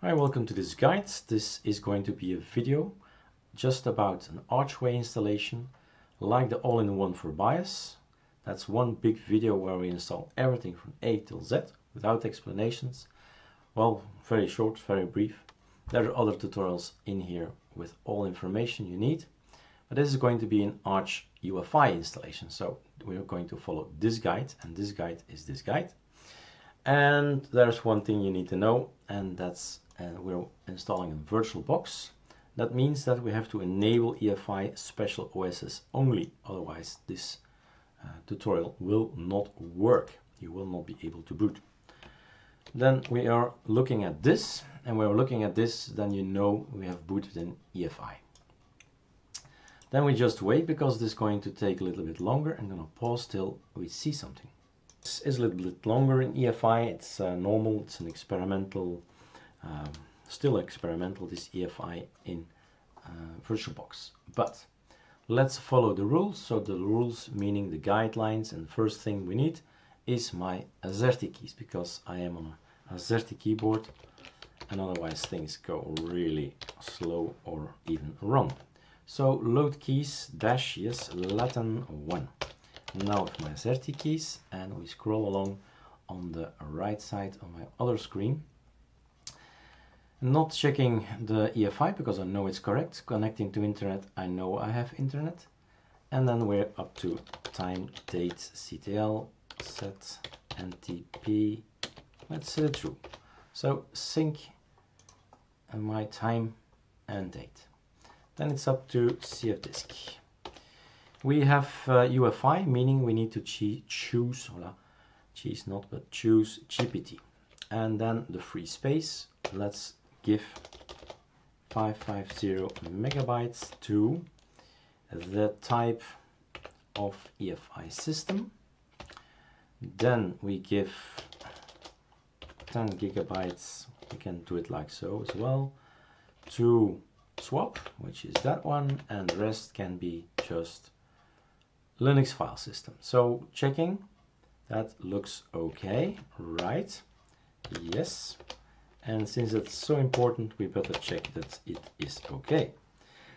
Hi, welcome to this guide. This is going to be a video just about an archway installation like the all-in-one for BIOS. That's one big video where we install everything from A till Z without explanations. Well, very short, very brief. There are other tutorials in here with all information you need. But this is going to be an Arch UEFI installation. So we're going to follow this guide and this guide is this guide. And there's one thing you need to know and that's uh, we're installing a VirtualBox. That means that we have to enable EFI special OSs only, otherwise this uh, tutorial will not work. You will not be able to boot. Then we are looking at this, and we're looking at this, then you know we have booted in EFI. Then we just wait because this is going to take a little bit longer. I'm going to pause till we see something. This is a little bit longer in EFI. It's uh, normal. It's an experimental, um, still experimental, this EFI in uh, VirtualBox. But let's follow the rules. So the rules meaning the guidelines and the first thing we need is my AZERTY keys because I am on a AZERTY keyboard and otherwise things go really slow or even wrong. So load keys dash yes Latin 1. Now with my AZERTY keys and we scroll along on the right side of my other screen. Not checking the EFI because I know it's correct. Connecting to internet, I know I have internet. And then we're up to time, date, CTL, set, NTP. Let's set it through. So sync my time and date. Then it's up to CFDisk. We have uh, UEFI, meaning we need to choose, voila, choose not, but choose GPT. And then the free space, let's give 550 megabytes to the type of EFI system. Then we give 10 gigabytes, we can do it like so as well, to swap, which is that one, and rest can be just Linux file system. So checking, that looks okay, right? Yes. And since it's so important, we better check that it is okay.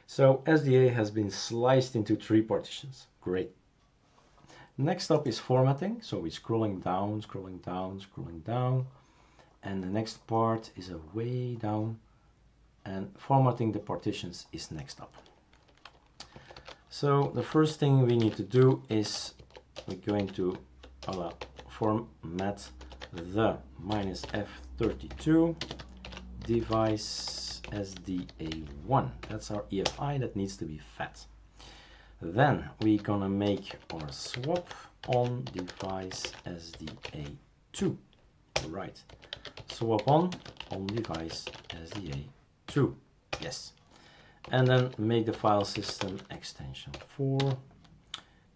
So SDA has been sliced into three partitions. Great. Next up is formatting. So we're scrolling down, scrolling down, scrolling down. And the next part is a way down and formatting the partitions is next up. So the first thing we need to do is we're going to format the minus F32 device SDA1. That's our EFI that needs to be fed. Then we're gonna make our swap on device SDA2. Right. Swap on on device SDA2 2 yes and then make the file system extension 4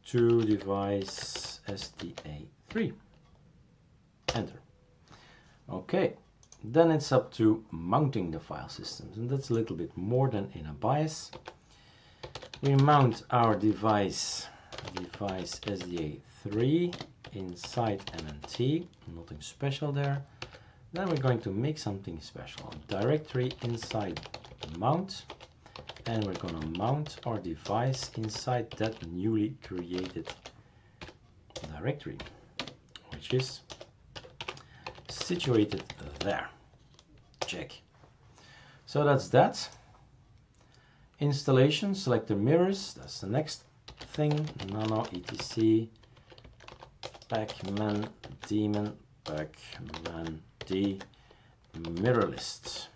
to device SDA3 enter okay then it's up to mounting the file systems and that's a little bit more than in a BIOS we mount our device device SDA3 inside MNT nothing special there then we're going to make something special. Directory inside mount. And we're going to mount our device inside that newly created directory, which is situated there. Check. So that's that. Installation, select the mirrors. That's the next thing. Nano, etc. Pacman, daemon, Pacman, D mirror list.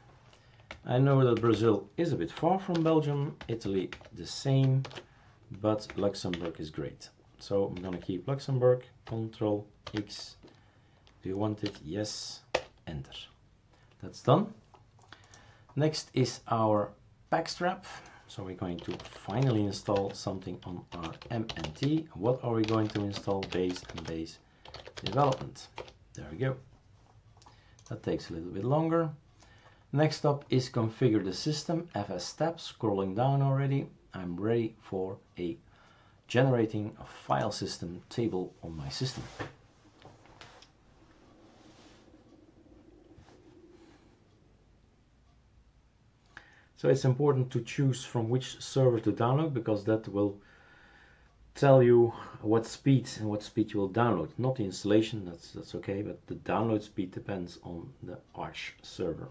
I know that Brazil is a bit far from Belgium, Italy the same, but Luxembourg is great. So I'm gonna keep Luxembourg, Control X. Do you want it? Yes, enter. That's done. Next is our pacstrap. So we're going to finally install something on our MNT. What are we going to install? Base and base development. There we go. That takes a little bit longer. Next up is configure the system, FS steps, scrolling down already. I'm ready for a generating a file system table on my system. So it's important to choose from which server to download because that will tell you what speed and what speed you will download. Not the installation, that's, that's okay, but the download speed depends on the Arch server.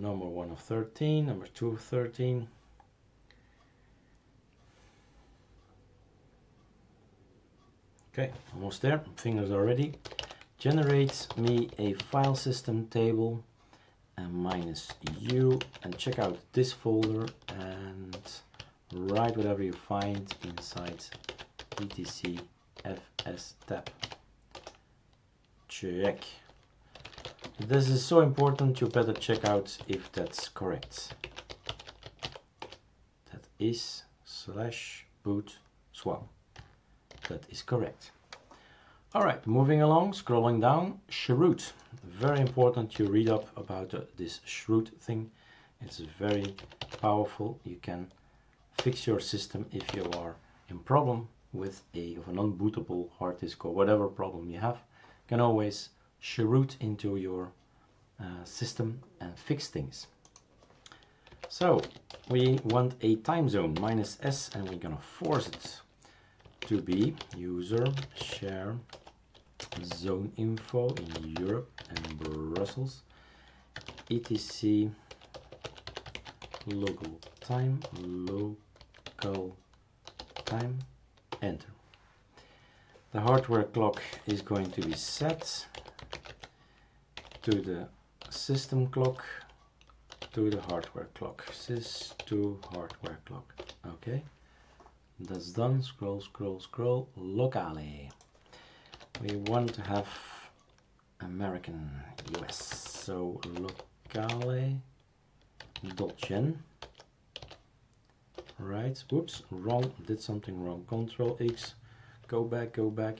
number 1 of 13, number 2 of 13. Okay, almost there, fingers are ready. Generate me a file system table and minus u and check out this folder and write whatever you find inside etc fs tab. Check. This is so important, you better check out if that's correct. That is slash boot swap. That is correct. Alright, moving along, scrolling down, chroot. Very important you read up about uh, this chroot thing. It's very powerful. You can fix your system if you are in problem with a of an unbootable hard disk or whatever problem you have. You can always chroot into your uh, system and fix things. So we want a time zone minus S and we're gonna force it to be user share zone info in Europe and Brussels. etc local time local time enter. The hardware clock is going to be set to the system clock to the hardware clock. Sys to hardware clock. Okay. That's done. Scroll scroll scroll. Locale we want to have American US so locale dot gen right. Whoops wrong. Did something wrong. Control X. Go back go back.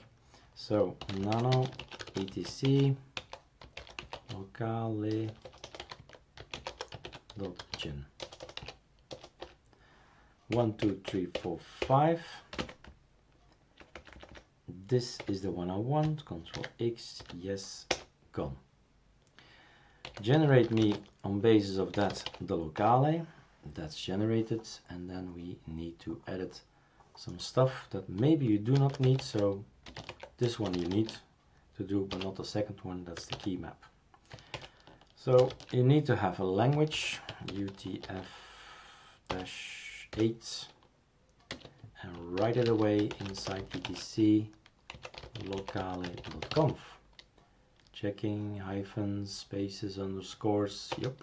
So nano etc gen one two three four five. This is the one I want. Control X yes gone. Generate me on basis of that the locale that's generated and then we need to edit some stuff that maybe you do not need so this one you need to do but not the second one that's the key map so you need to have a language, UTF-8, and write it away inside etc locale.conf. Checking hyphens, spaces, underscores, yep.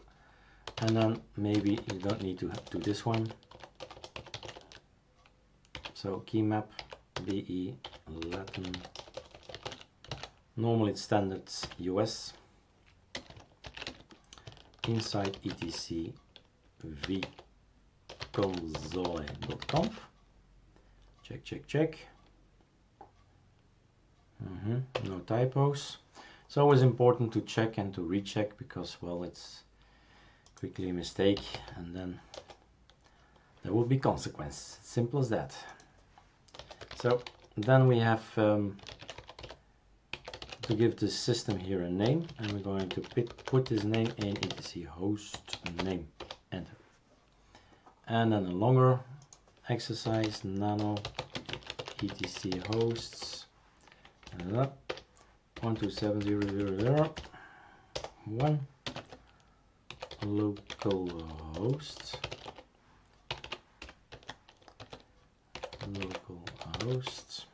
And then maybe you don't need to do this one. So key map BE Latin. Normally it's standard US inside etc vconsole.conf. Check, check, check. Mm -hmm. No typos. It's always important to check and to recheck because, well, it's quickly a mistake and then there will be consequence. Simple as that. So then we have um, to give this system here a name and we're going to put this name in etc host name. Enter. And then a longer exercise nano etc hosts. And up 127000 one. Local host. Local hosts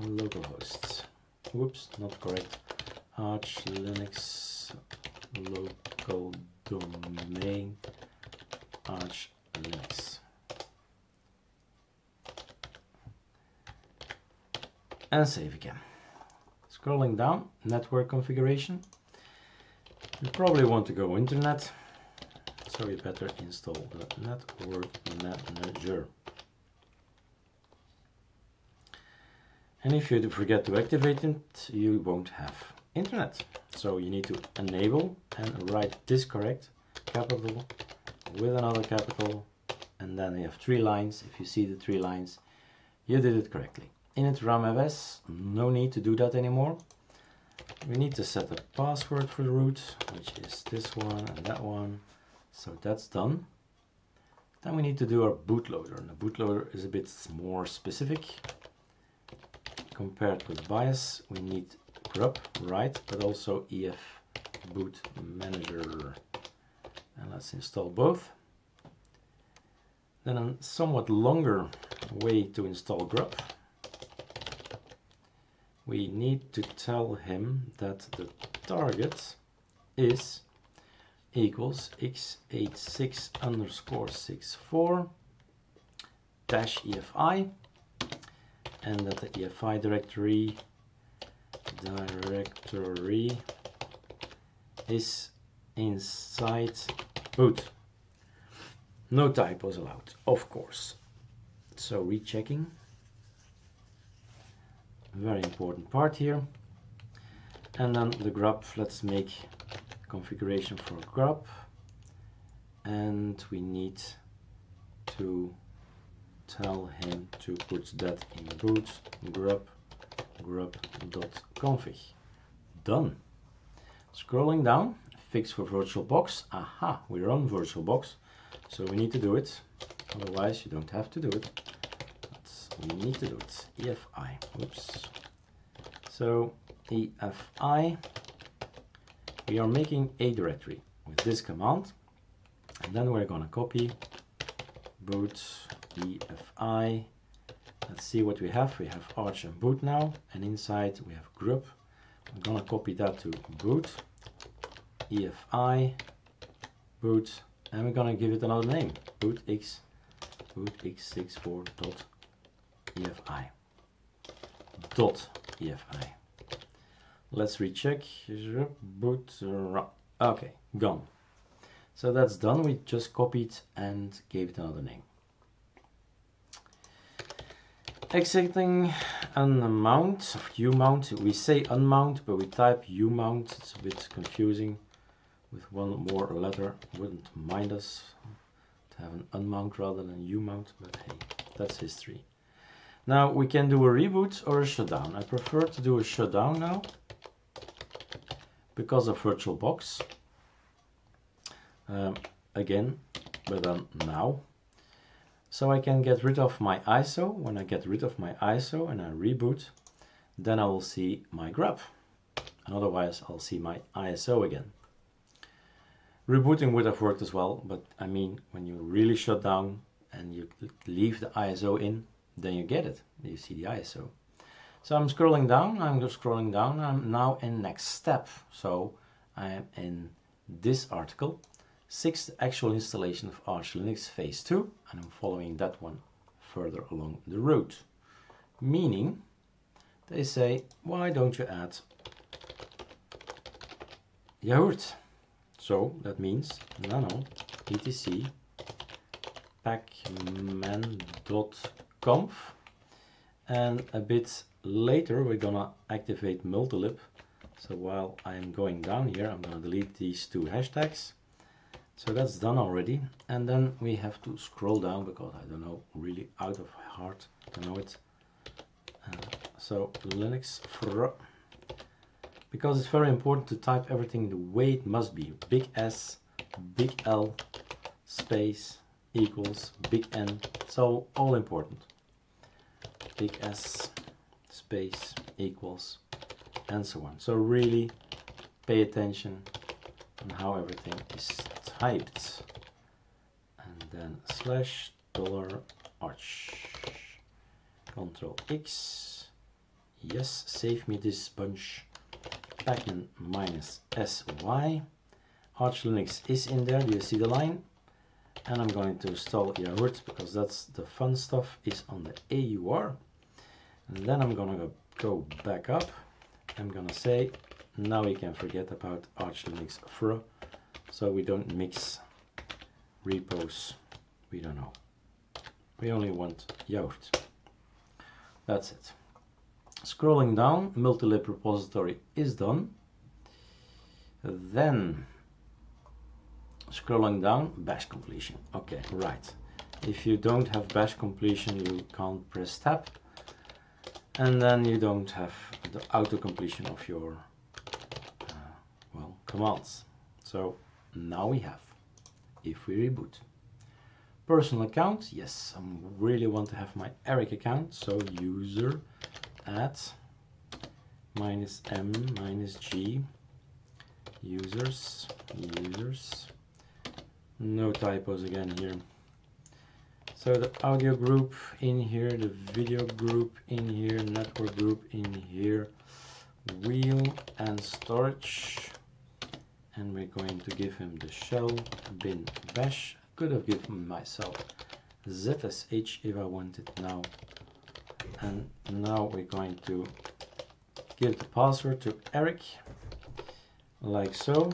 localhosts. Whoops, not correct. Arch Linux local domain Arch Linux. And save again. Scrolling down, network configuration. You probably want to go internet, so you better install the network manager. And if you forget to activate it, you won't have internet. So you need to enable and write this correct, capital with another capital, and then you have three lines. If you see the three lines, you did it correctly. Init ramfs, no need to do that anymore. We need to set a password for the root, which is this one and that one. So that's done. Then we need to do our bootloader. And the bootloader is a bit more specific. Compared with BIOS, we need grub, right, but also EF boot manager. And let's install both. Then a somewhat longer way to install grub. We need to tell him that the target is equals x86 underscore 64 dash EFI and that the EFI directory directory is inside boot. No typos allowed, of course. So rechecking. Very important part here. And then the grub, let's make configuration for grub and we need to tell him to put that in boot grub grub.config done. Scrolling down fix for virtualbox aha we're on virtualbox so we need to do it. Otherwise you don't have to do it. But we need to do it. Efi oops. So efi we are making a directory with this command. And then we're going to copy boot efi let's see what we have we have arch and boot now and inside we have grub i'm to copy that to boot efi boot and we're to give it another name boot x boot x64 dot efi dot efi Let's recheck. Boot. Uh, okay, gone. So that's done. We just copied and gave it another name. Exiting an amount of umount. We say unmount, but we type umount. It's a bit confusing with one more letter. Wouldn't mind us to have an unmount rather than umount, but hey, that's history. Now we can do a reboot or a shutdown. I prefer to do a shutdown now because of VirtualBox. Um, again, but then now. So I can get rid of my ISO. When I get rid of my ISO and I reboot, then I will see my grub. And otherwise I'll see my ISO again. Rebooting would have worked as well, but I mean, when you really shut down and you leave the ISO in, then you get it. You see the ISO. So I'm scrolling down, I'm just scrolling down, I'm now in next step. So I am in this article, sixth actual installation of Arch Linux Phase 2, and I'm following that one further along the route. Meaning, they say, why don't you add Yaourt? So that means nano etc pacman.conf and a bit later we're gonna activate multilib so while I'm going down here I'm gonna delete these two hashtags so that's done already. And then we have to scroll down because I don't know really out of heart to know it. Uh, so Linux because it's very important to type everything the way it must be. Big S big L space equals big N. So all important. Big S space equals and so on. So really pay attention on how everything is typed. And then slash dollar arch. Control X. Yes, save me this bunch. Pacman minus sy. Arch Linux is in there. Do you see the line? And I'm going to install Yaourt because that's the fun stuff is on the AUR. And then I'm gonna go back up. I'm gonna say, now we can forget about Arch Linux fr, so we don't mix repos. We don't know. We only want Yaourt. That's it. Scrolling down, multilib repository is done. Then scrolling down, bash completion. Okay, right. If you don't have bash completion, you can't press tab. And then you don't have the auto completion of your uh, well commands. So now we have, if we reboot, personal account. Yes, I really want to have my Erik account. So user at minus m minus g users users no typos again here so the audio group in here the video group in here network group in here wheel and storage and we're going to give him the shell bin bash. Could have given myself zsh if I wanted now. And now we're going to give the password to Erik. Like so.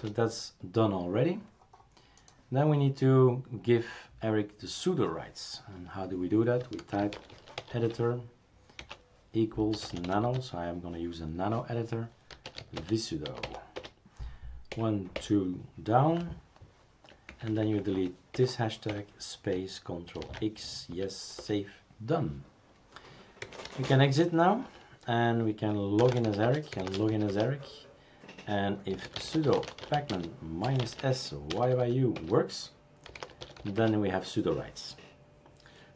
So that's done already. Then we need to give Erik the sudo rights. And how do we do that? We type editor equals nano. So I am going to use a nano editor visudo one two down. And then you delete this hashtag space control x. Yes save done. We can exit now and we can log in as Erik and log in as Erik. And if sudo pacman minus s yyU works then we have sudo rights.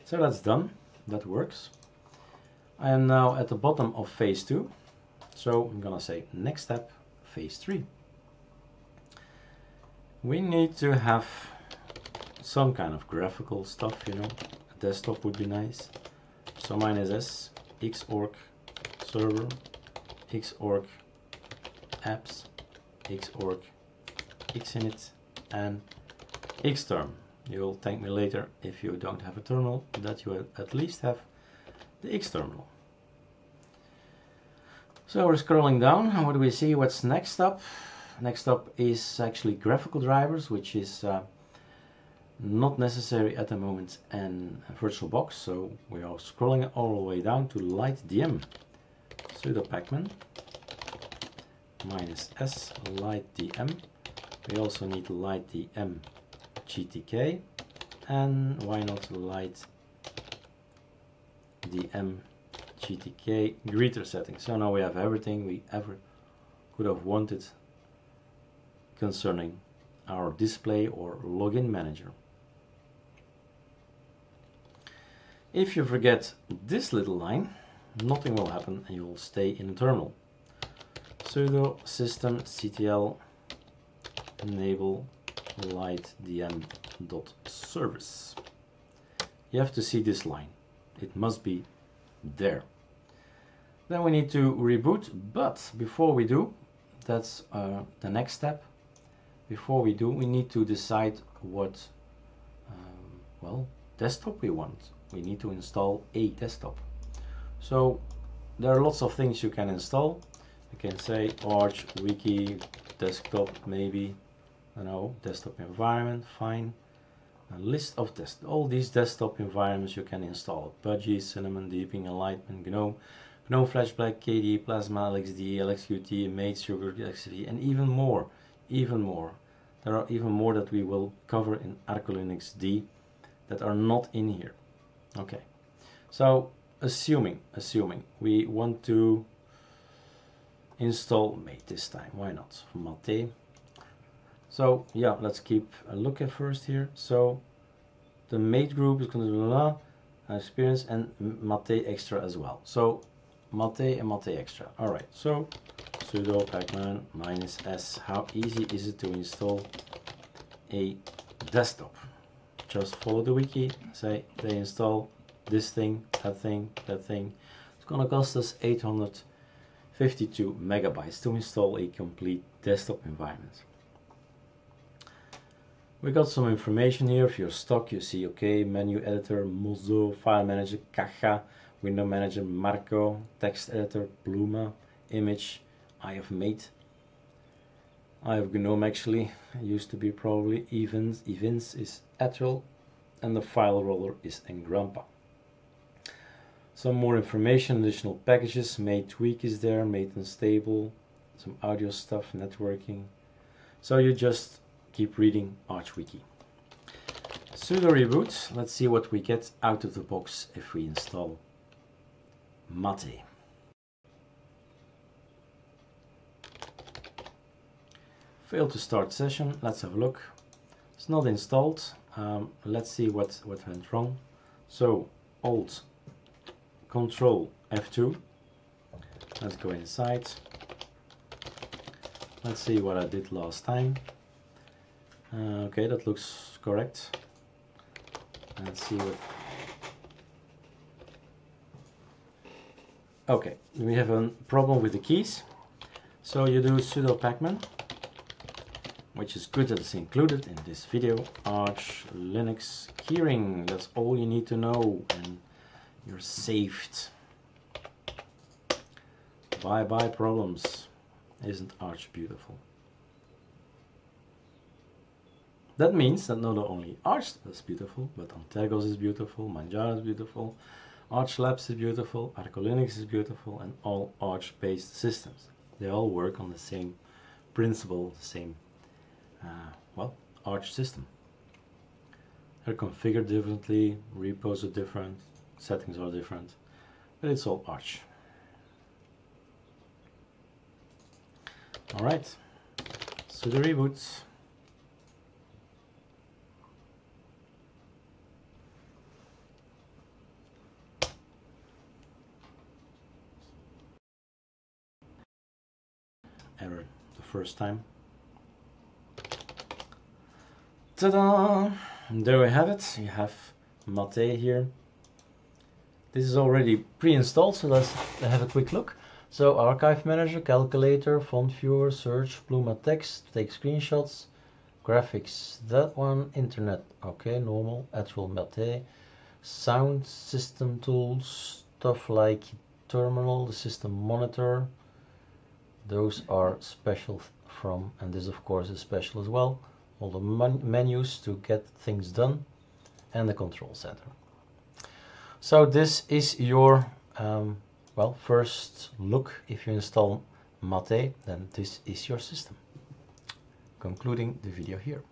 So that's done. That works. I am now at the bottom of phase 2 so I'm gonna say next step phase 3 we need to have some kind of graphical stuff you know. A desktop would be nice. So minus s xorg server xorg apps xorg xinit and xterm. You'll thank me later if you don't have a terminal that you at least have the x terminal so we're scrolling down and what do we see? What's next up next up is actually graphical drivers which is uh, not necessary at the moment in VirtualBox so we are scrolling all the way down to LightDM sudo pacman minus s lightdm. We also need lightdm GTK and why not light dm GTK greeter settings. So now we have everything we ever could have wanted concerning our display or login manager. If you forget this little line, nothing will happen and you will stay in the terminal. sudo systemctl enable lightdm dot service. You have to see this line. It must be there. Then we need to reboot, but before we do, that's uh, the next step. Before we do, we need to decide what, um, well, desktop we want. We need to install a desktop. So there are lots of things you can install. You can say Arch, Wiki, desktop maybe, I know, desktop environment, fine. A list of test all these desktop environments you can install. Budgie, Cinnamon, Deepin, Enlightenment, GNOME, GNOME Flashback, KDE, Plasma, LXDE, LXQT, Mate, Sugar, XD, and even more, even more. There are even more that we will cover in Arco Linux D that are not in here. Okay, so assuming assuming we want to install mate this time why not? Mate. So yeah let's keep a look at first here. So the mate group is going to do experience and mate extra as well. So mate and mate extra. All right so sudo pacman minus s how easy is it to install a desktop just follow the wiki say they install this thing, that thing, that thing. It's gonna cost us 852 megabytes to install a complete desktop environment. We got some information here. If you're stuck, you see, okay, menu editor, Mozo, file manager, Caja, window manager, Marco, text editor, Pluma, image, I have Mate. I have GNOME actually, it used to be probably Evince, Evince is Atril, and the file roller is Engrampa. Some more information, additional packages, mate tweak is there, mate unstable, some audio stuff, networking. So you just keep reading ArchWiki. Sudo reboot, let's see what we get out of the box if we install Mate. Failed to start session, let's have a look. It's not installed, um, let's see what, what went wrong. So Alt Control F2, let's go inside. Let's see what I did last time. Uh, okay, that looks correct. Let's see what... Okay, we have a problem with the keys. So you do sudo pacman, which is good that it's included in this video. Arch Linux keyring, that's all you need to know and you're saved. Bye bye problems. Isn't Arch beautiful? That means that not only Arch is beautiful, but Antergos is beautiful, Manjaro is beautiful, Arch Labs is beautiful, Arco Linux is beautiful, and all Arch-based systems. They all work on the same principle, the same, uh, well, Arch system. They're configured differently, repos are different, settings are different, but it's all Arch. All right, so the reboot. Error the first time. Ta-da! There we have it. You have Mate here. This is already pre-installed, so let's have a quick look. So archive manager, calculator, font viewer, search, Pluma text, take screenshots, graphics, that one, internet, okay, normal, actual Mate, sound system tools, stuff like terminal, the system monitor, those are special from, and this of course is special as well, all the menus to get things done, and the control center. So this is your um, well, first look, if you install Mate, then this is your system. Concluding the video here.